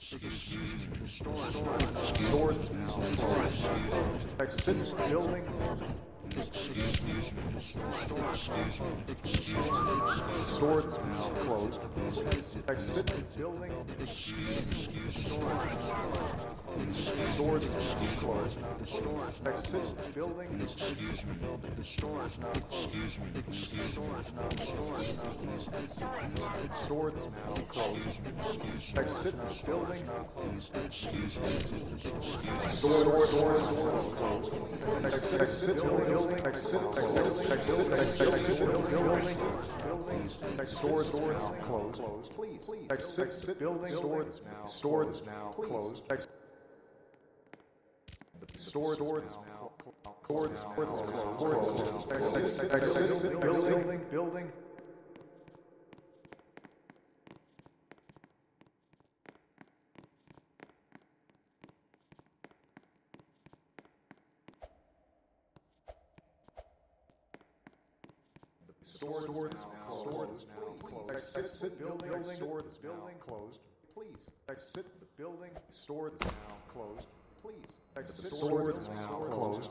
Storage now. Texas building. Storage now closed. Exit building. Storage closed. Exit building. Storage now. Excuse me swords now. Swords now. Swords now. Exit building. Swords now. Exit building. Exit. Exit. Exit. Exit. Building. Swords now. Closed. Please. Exit building. Swords now. Swords now. Closed. Swords now. Chords, chords, chords, chords. Building, building. Swords, swords, swords. Exit building, swords, building closed, please. Exit the building, swords now closed, please. Exit swords now closed,